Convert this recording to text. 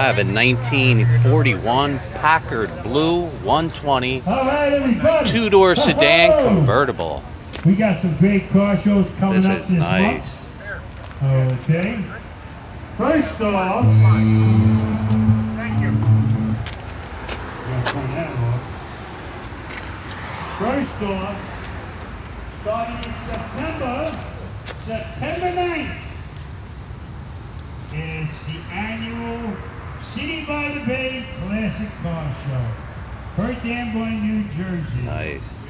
have a 1941 Packard Blue 120 All right, two-door sedan Whoa! convertible. We got some great car shows coming This up is this nice. month. Okay. First off. Thank you. First off, starting in September, September 9th, it's the annual By the Bay Classic Car Show. Perth Amboy, New Jersey. Nice.